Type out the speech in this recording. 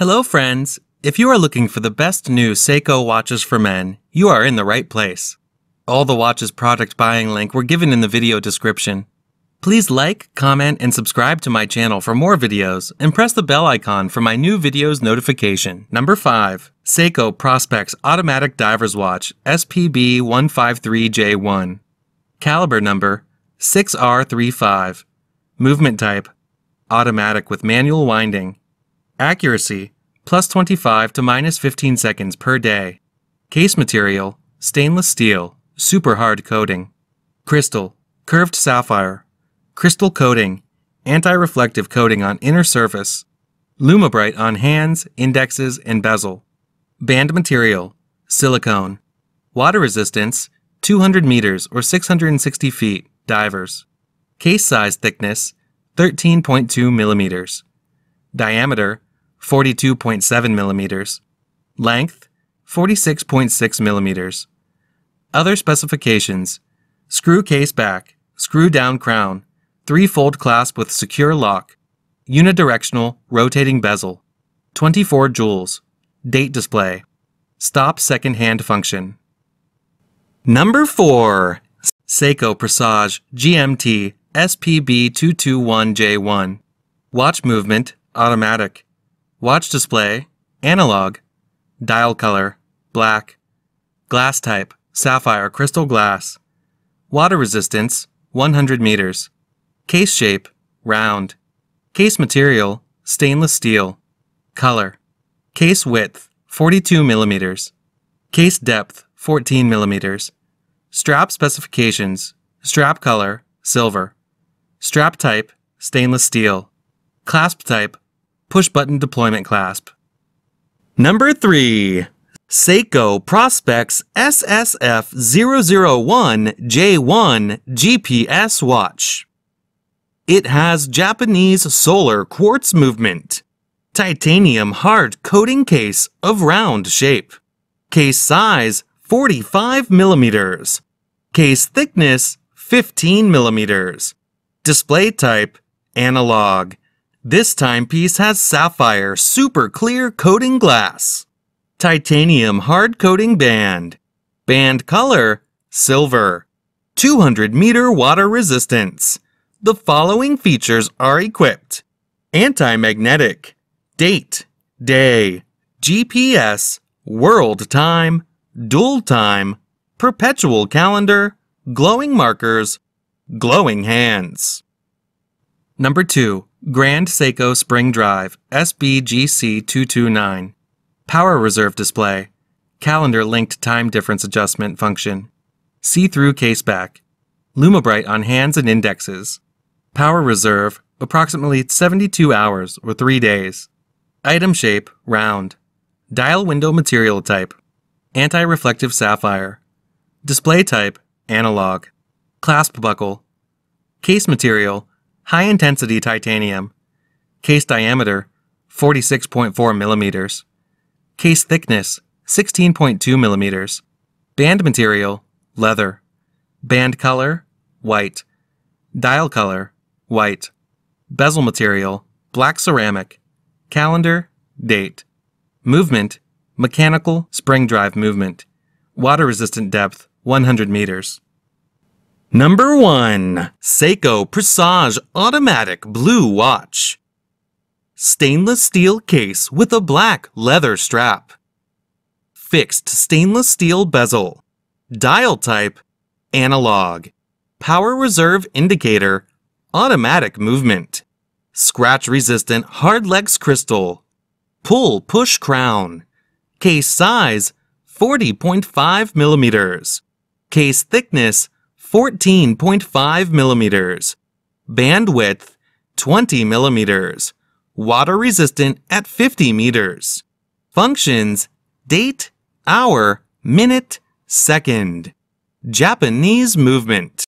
Hello, friends. If you are looking for the best new Seiko watches for men, you are in the right place. All the watches product buying link were given in the video description. Please like, comment, and subscribe to my channel for more videos, and press the bell icon for my new videos notification. Number 5. Seiko Prospex Automatic Diver's Watch SPB 153J1 Caliber number 6R35 Movement type Automatic with manual winding Accuracy plus 25 to minus 15 seconds per day. Case material Stainless steel Super hard coating. Crystal Curved sapphire. Crystal coating, anti-reflective coating on inner surface, LumiBrite on hands, indexes, and bezel, band material, silicone, water resistance, 200 meters or 660 feet, divers, case size thickness, 13.2 millimeters, diameter, 42.7 millimeters, length, 46.6 millimeters. Other specifications, screw case back, screw down crown, three-fold clasp with secure lock, unidirectional rotating bezel, 24 jewels, date display, stop second hand function. Number 4. Seiko Presage GMT SPB221J1 Watch movement, automatic. Watch display, analog. Dial color, black. Glass type, sapphire crystal glass. Water resistance, 100 meters. Case shape, round. Case material, stainless steel. Color. Case width, 42 millimeters. Case depth, 14 millimeters. Strap specifications, strap color, silver. Strap type, stainless steel. Clasp type, push button deployment clasp. Number 3. Seiko Prospex SSF 001 J1 GPS watch. It has Japanese solar quartz movement. Titanium hard coating case of round shape. Case size 45 millimeters. Case thickness 15 millimeters. Display type analog. This timepiece has sapphire super clear coating glass. Titanium hard coating band. Band color silver. 200 meter water resistance. The following features are equipped anti-magnetic, date, day, GPS, world time, dual time, perpetual calendar, glowing markers, glowing hands. Number 2. Grand Seiko Spring Drive SBGC229 Power Reserve Display Calendar Linked Time Difference Adjustment Function See-through case back. LumiBrite on hands and indexes Power reserve, approximately 72 hours or 3 days. Item shape, round. Dial window material type, anti-reflective sapphire. Display type, analog. Clasp buckle. Case material, high-intensity titanium. Case diameter, 46.4 millimeters. Case thickness, 16.2 millimeters. Band material, leather. Band color, white. Dial color, white. Bezel material, black ceramic. Calendar, date. Movement, mechanical spring drive movement. Water resistant depth, 100 meters. Number 1. Seiko Presage Automatic Blue Watch. Stainless steel case with a black leather strap. Fixed stainless steel bezel. Dial type, analog. Power reserve indicator, automatic movement, scratch resistant Hardlex crystal, pull push crown, case size 40.5 millimeters, case thickness 14.5 millimeters, bandwidth 20 millimeters, water resistant at 50 meters. Functions date, hour, minute, second. Japanese movement.